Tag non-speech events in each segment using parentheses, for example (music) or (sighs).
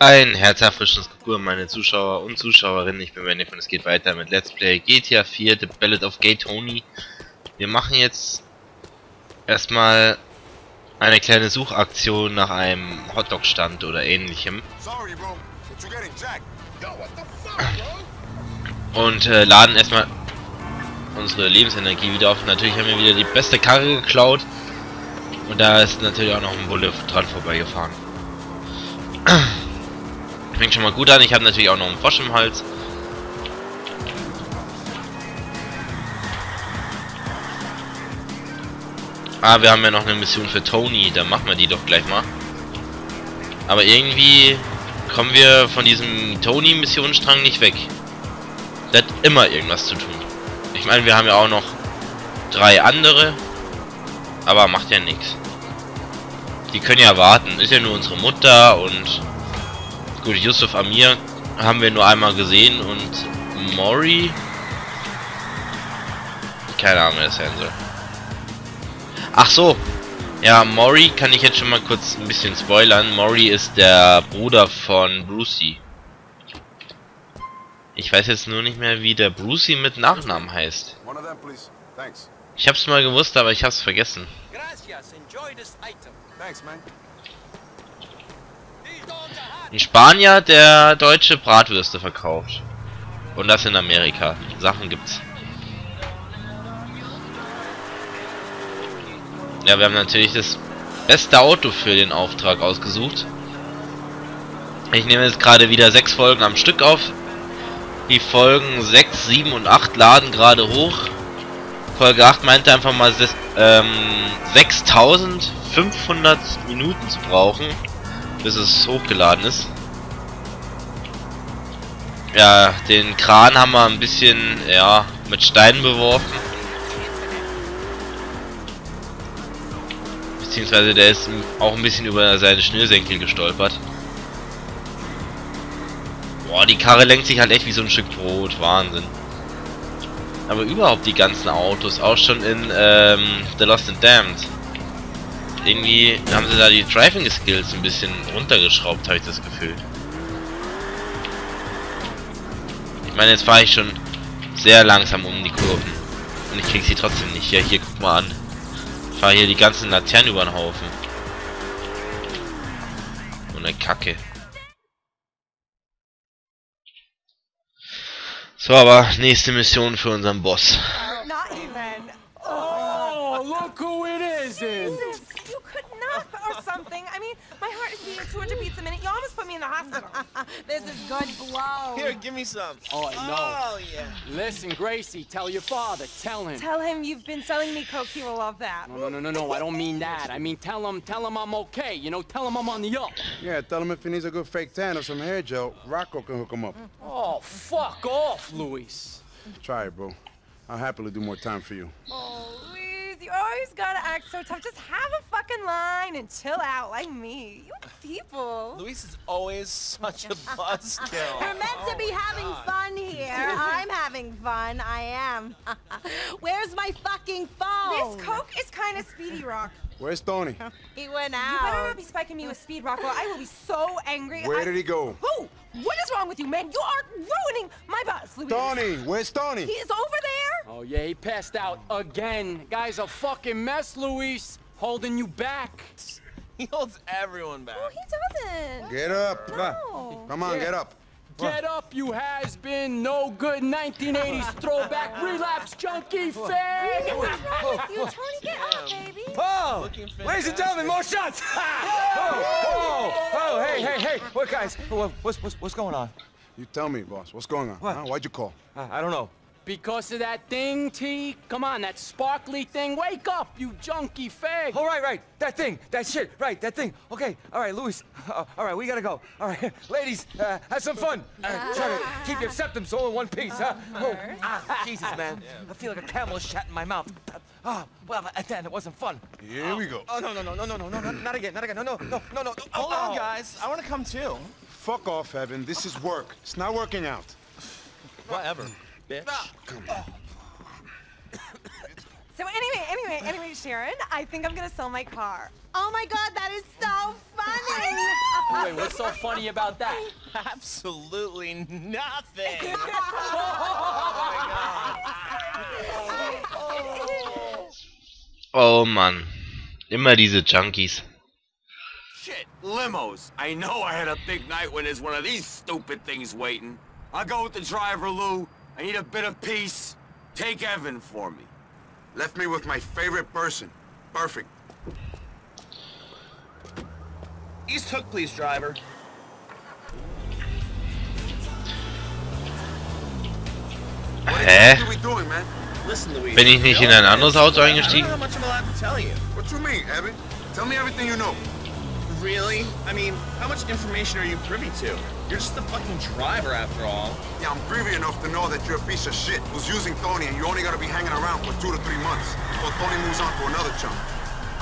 Ein herzerfrischendes Kur meine Zuschauer und Zuschauerinnen. Ich bin Benny und es geht weiter mit Let's Play GTA 4 The Ballad of Gay Tony. Wir machen jetzt erstmal eine kleine Suchaktion nach einem Hotdog-Stand oder ähnlichem. Und äh, laden erstmal unsere Lebensenergie wieder auf. Natürlich haben wir wieder die beste Karre geklaut. Und da ist natürlich auch noch ein Bulle dran vorbeigefahren. (clears throat) Fängt schon mal gut an. Ich habe natürlich auch noch einen Frosch im Hals. Ah, wir haben ja noch eine Mission für Tony. Dann machen wir die doch gleich mal. Aber irgendwie kommen wir von diesem Tony-Missionsstrang nicht weg. Der hat immer irgendwas zu tun. Ich meine, wir haben ja auch noch drei andere. Aber macht ja nichts. Die können ja warten. Ist ja nur unsere Mutter und Gut, Yusuf Amir haben wir nur einmal gesehen und Mori. Keine Ahnung, wer das sein soll. Ach so. Ja, Mori kann ich jetzt schon mal kurz ein bisschen spoilern. Mori ist der Bruder von Brucey. Ich weiß jetzt nur nicht mehr, wie der Brucey mit Nachnamen heißt. Ich hab's mal gewusst, aber ich hab's vergessen. Ein Spanier, der deutsche Bratwürste verkauft. Und das in Amerika. Sachen gibt's. Ja, wir haben natürlich das beste Auto für den Auftrag ausgesucht. Ich nehme jetzt gerade wieder sechs Folgen am Stück auf. Die Folgen 6, 7 und 8 laden gerade hoch. Folge 8 meinte einfach mal ähm, 6500 Minuten zu brauchen bis es hochgeladen ist. Ja, den Kran haben wir ein bisschen, ja, mit Steinen beworfen. Beziehungsweise der ist auch ein bisschen über seine Schnürsenkel gestolpert. Boah, die Karre lenkt sich halt echt wie so ein Stück Brot. Wahnsinn. Aber überhaupt die ganzen Autos, auch schon in ähm, The Lost and Damned irgendwie haben sie da die Driving Skills ein bisschen runtergeschraubt, habe ich das Gefühl. Ich meine, jetzt fahre ich schon sehr langsam um die Kurven. Und ich krieg sie trotzdem nicht. Ja, hier, guck mal an. Ich fahre hier die ganzen Laternen über den Haufen. Und eine Kacke. So, aber nächste Mission für unseren Boss. The hospital. (laughs) this is good blow. Here, give me some. Oh, no. Oh, yeah. Listen, Gracie, tell your father. Tell him. Tell him you've been selling me coke. He will love that. No, no, no, no, no. I don't mean that. I mean, tell him, tell him I'm okay. You know, tell him I'm on the up. Yeah, tell him if he needs a good fake tan or some hair gel, Rocco can hook him up. Oh, fuck off, Luis. Try it, bro. I'll happily do more time for you. Oh, you always gotta act so tough. Just have a fucking line and chill out like me. You people. Luis is always such a (laughs) buzzkill. We're meant to oh be oh having God. fun here. I'm having fun. I am. (laughs) Where's my fucking phone? This coke is kind of speedy rock. Where's Tony? he went out. You better not be spiking me with speed rock or I will be so angry. Where I... did he go? Who? What is wrong with you, man? You are ruining my buzz, Luis. Tony, where's Tony? He is over there. Oh, yeah, he passed out again. Guy's a fucking mess, Luis. Holding you back. He holds everyone back. Oh, he doesn't. Get up. No. Come on, yeah. get up. Get up, you has-been, no good 1980s (laughs) throwback relapse junkie fag! What's wrong with you, Tony? Get up, baby! Oh! Ladies and gentlemen, more shots! (laughs) oh, oh, oh, hey, hey, hey! What, guys? What's, what's, what's going on? You tell me, boss. What's going on? What? Huh? Why'd you call? Uh, I don't know. Because of that thing, T? Come on, that sparkly thing. Wake up, you junkie fag. Oh, right, right. That thing. That shit. Right, that thing. Okay. All right, Luis. (laughs) Uh, all right, we gotta go. All right. (laughs) Ladies, uh, have some fun. Uh, try to keep your septum all in one piece, huh? Oh, ah, Jesus, man. I feel like a camel shot in my mouth. Oh, well, then it wasn't fun. Here oh. we go. Oh, no, no, no, no, no, no, no, not again, not again. No, no, no, no, no. Hold oh. on, guys. I want to come too. Fuck off, Evan. This is work. It's not working out. Whatever, bitch. Come on. Oh. (coughs) So anyway, anyway, anyway, Sharon. I think I'm gonna sell my car. Oh my god, that is so funny! Wait, what's so funny about that? Absolutely nothing. (laughs) Oh Mann. Immer diese Junkies. Shit, limos. I know I had a big night when there's one of these stupid things waiting. I'll go with the driver, Lou. I need a bit of peace. Take Evan for me. Left me with my favorite person. Perfect. East Hook, please, driver. Hä? What doing, man? Listen, Louise. Bin ich nicht in ein anderes Auto eingestiegen? I don't know how much I'm allowed to tell you. What you mean, Evan? Tell me everything you know. Really? I mean, how much information are you privy to? You're just the fucking driver, after all. Yeah, I'm privy enough to know that you're a piece of shit who's using Tony and you only gotta be hanging around for two to three months before Tony moves on to another chunk.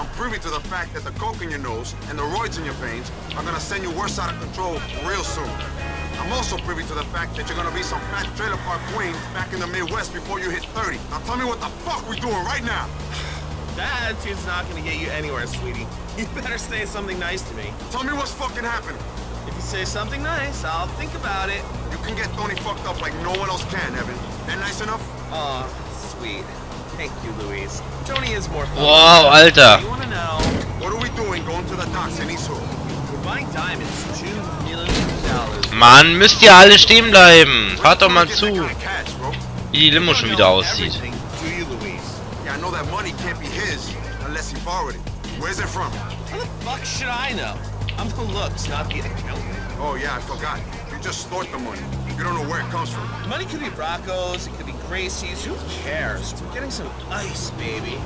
I'm privy to the fact that the coke in your nose and the roids in your veins are gonna send you worse out of control real soon. I'm also privy to the fact that you're gonna be some fat trailer park queen back in the Midwest before you hit 30. Now tell me what the fuck we doing right now. (sighs) (sighs) (sighs) That attitude's not gonna get you anywhere, sweetie. You better say something nice to me. Tell me what's fucking happening. If you say something nice, I'll think about it. You can get Tony fucked up like no one else can, Evan. That nice enough? Aw, sweet. Thank you, Louise. Tony is more fun. Wow, Alter. You wanna know? What are we doing going to the docks in East Hook? We're buying diamonds. Two million dollars. Mann, müsst ihr alle stehen bleiben. Fahrt doch mal zu, wie die Limo schon wieder aussieht. It. Where's it from? How the fuck should I know? I'm the looks, not the accountant. Oh yeah, I forgot. You just snort the money. You don't know where it comes from. Money could be Bracco's, it could be Gracie's, who cares? We're getting some ice, baby.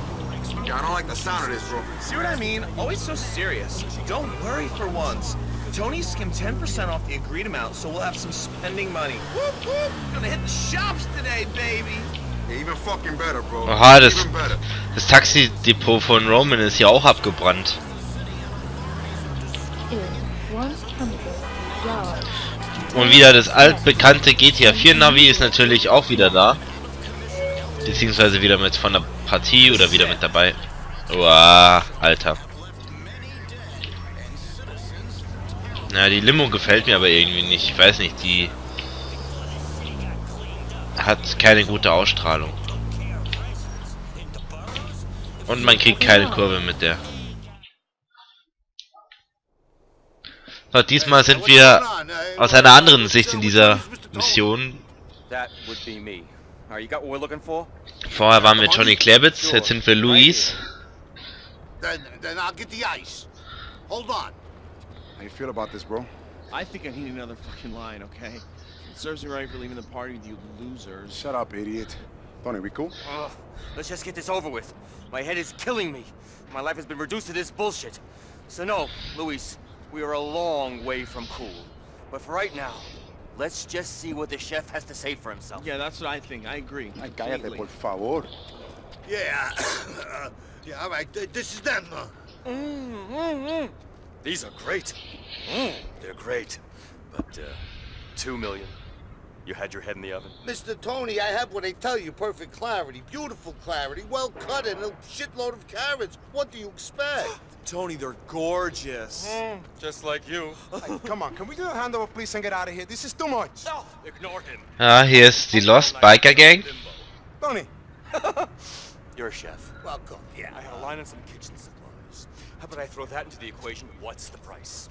Yeah, I don't like the sound of this, bro. See what I mean? Always so serious. Don't worry for once. Tony skimmed 10% off the agreed amount, so we'll have some spending money. Whoop whoop! Gonna hit the shops today, baby! Oha, das, das Taxidepot von Roman ist ja auch abgebrannt. in 100 yards. Und wieder das altbekannte GTA 4 Navi ist natürlich auch wieder da. Beziehungsweise wieder mit von der Partie oder wieder mit dabei. Uah, Alter. Na, die Limo gefällt mir aber irgendwie nicht. Ich weiß nicht, die hat keine gute Ausstrahlung. Und man kriegt keine Kurve mit der. So, diesmal sind wir aus einer anderen Sicht in dieser Mission. Vorher waren wir Johnny Klebitz, jetzt sind wir Luis. Then, then I'll get the ice. Hold on. How you feel about this, bro? I think I need another fucking line, okay? It serves me right for leaving the party with you losers. Shut up, idiot. Tony, we cool? Ugh, let's just get this over with. My head is killing me. My life has been reduced to this bullshit. So no, Luis, we are a long way from cool. But for right now, let's just see what the chef has to say for himself. Yeah, that's what I think. I agree. Cállate, por favor. Yeah. uh, (coughs) yeah, all right. This is them. Uh, These are great. Mm, they're great. But, uh, two million. You had your head in the oven? Mr. Tony, I have what they tell you. Perfect clarity. Beautiful clarity. Well cut and a shitload of carrots. What do you expect? (gasps) Tony, they're gorgeous. Just like you. Hey, come on, can we do a handover, please, and get out of here? This is too much. No, ignore him. Ah, hier ist die Lost Biker Gang. Tony, (laughs) You're a chef. Welcome. Yeah. I had a line on some kitchen supplies. How about I throw that into the equation? What's the price?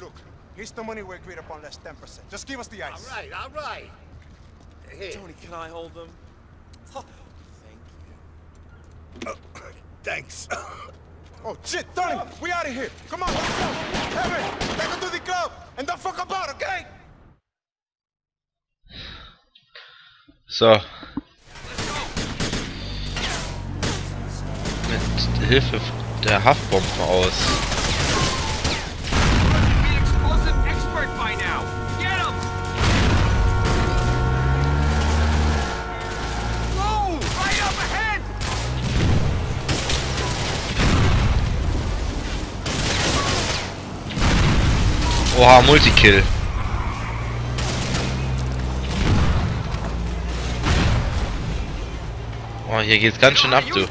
look, here's the money we agreed upon less 10%. Just give us the ice. All right, all right. Here. Tony, can I hold them? Oh, thank you. Uh, (coughs) thanks. (coughs) Oh, shit, Tony, we out of here. Come on, let's go. Evan, take her to the club. And don't fuck about, okay? So. Mit Hilfe der Haftbomben aus. Oha, Multikill. Oh, hier geht's ganz schön ab, du.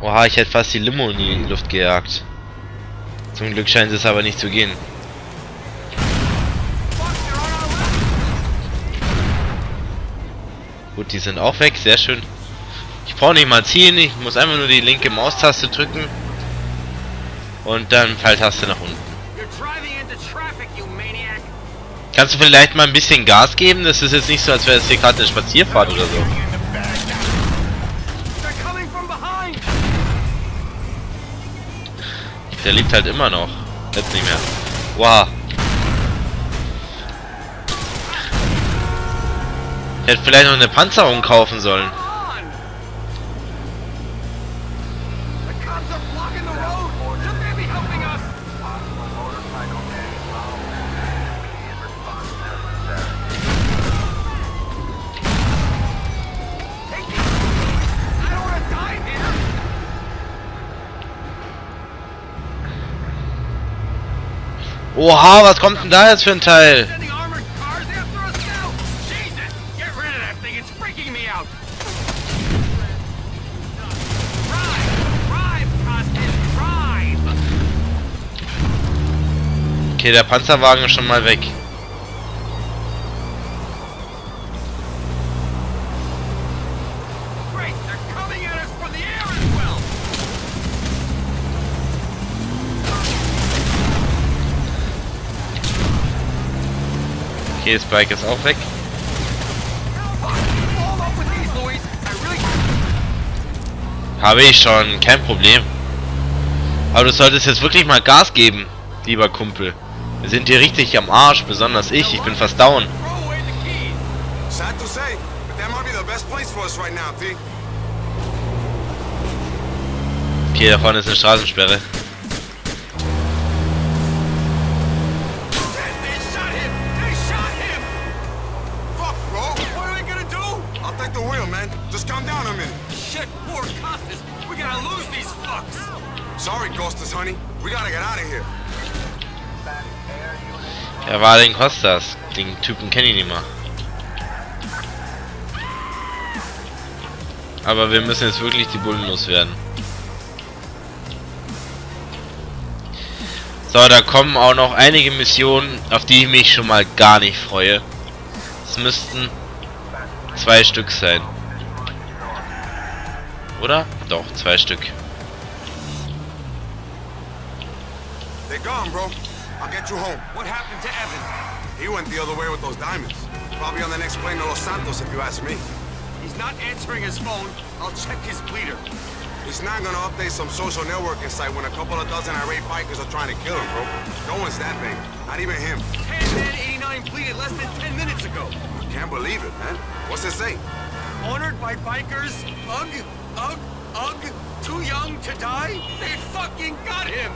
Oha, ich hätte fast die Limo in die Luft gejagt. Zum Glück scheint es aber nicht zu gehen. Gut, die sind auch weg, sehr schön. Ich brauche nicht mal ziehen, ich muss einfach nur die linke Maustaste drücken. Und dann Pfeiltaste nach unten. Kannst du vielleicht mal ein bisschen Gas geben? Das ist jetzt nicht so, als wäre es hier gerade eine Spazierfahrt oder so. Der liegt halt immer noch. Jetzt nicht mehr. Wow. Ich hätte vielleicht noch eine Panzerung kaufen sollen. Oha, was kommt denn da jetzt für ein Teil? Okay, der Panzerwagen ist schon mal weg. Okay, das Bike ist auch weg. Habe ich schon, kein Problem. Aber du solltest jetzt wirklich mal Gas geben, lieber Kumpel. Sind hier richtig am Arsch, besonders ich. Ich bin fast down. Okay, da vorne ist eine Straßensperre. Sorry, Ghostus, honey. We gotta get out of here. Er war den Kostas. Den Typen kenne ich nicht mehr. Aber wir müssen jetzt wirklich die Bullen loswerden. So, da kommen auch noch einige Missionen, auf die ich mich schon mal gar nicht freue. Es müssten zwei Stück sein. Oder? Doch, zwei Stück. They're gone, bro. I'll get you home. What happened to Evan? He went the other way with those diamonds. Probably on the next plane to Los Santos, if you ask me. He's not answering his phone. I'll check his bleeder. He's not gonna update some social networking site when a couple of dozen irate bikers are trying to kill him, bro. No one's that big. Not even him. 10 men, 89 bleeded less than 10 minutes ago. I Can't believe it, man. What's it say? Honored by bikers? Ugh, ugh, ugh. Too young to die? They fucking got him!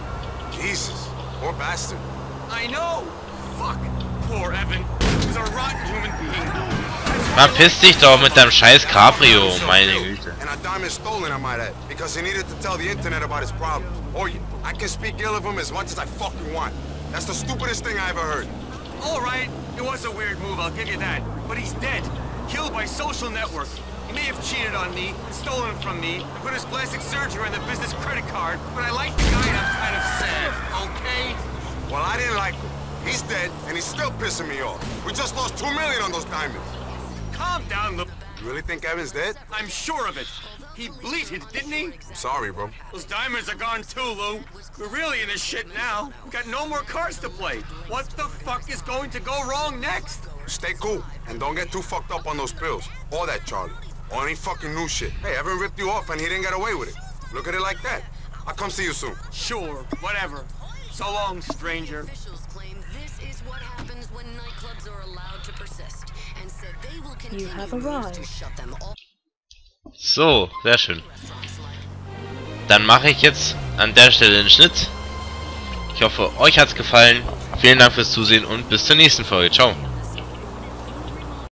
Jesus. Poor bastard. I know. Fuck. Poor Evan. He's a rotten human being. Man piss dich doch mit deinem scheiß Cabrio, meine Güte. And a diamond stolen, I might add, because he needed to tell the internet about his problems. Oh, or I can speak ill of him as much as I fucking want. That's the stupidest thing I ever heard. All right, it was a weird move, I'll give you that. But he's dead. Killed by social network. He may have cheated on me, stolen from me, and put his plastic surgery on the business credit card, but I like the guy and I'm kind of sad, okay? Well, I didn't like him. He's dead, and he's still pissing me off. We just lost two million on those diamonds. Calm down, Lou. You really think Evan's dead? I'm sure of it. He bleated, didn't he? I'm sorry, bro. Those diamonds are gone too, Lou. We're really in this shit now. We've got no more cards to play. What the fuck is going to go wrong next? Stay cool, and don't get too fucked up on those pills. Or that, Charlie. Or any fucking new shit. Hey, Evan ripped you off and he didn't get away with it. Look at it like that. I'll come see you soon. Sure, whatever. So long, stranger. Officials claim this is what happens when nightclubs are allowed to persist and said they will continue You have moves to shut them all So, sehr schön. Dann mache ich jetzt an der Stelle den Schnitt. Ich hoffe, euch hat's gefallen. Vielen Dank fürs Zusehen und bis zur nächsten Folge. Ciao.